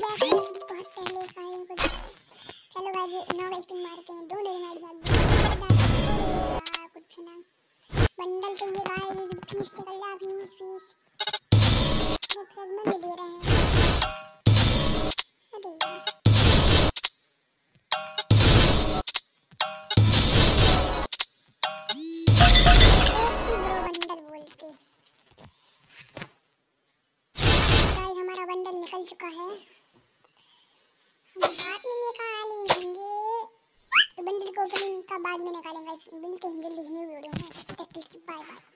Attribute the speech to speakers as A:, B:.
A: Back बहुत पहले का है बट चलो भाई नौ का स्पिन मारते हैं दो लेकिन आठ बाद कुछ ना बंडल चाहिए भाई फ़ीस निकल जा फ़ीस फ़ीस वो प्रेगनेंट दे रहे हैं अरे यार चुका है तो बंडल को ओपनिंग का बाद में निकालेंगे। हैं जल्दी नहीं वीडियो में। तब तक बाय बाय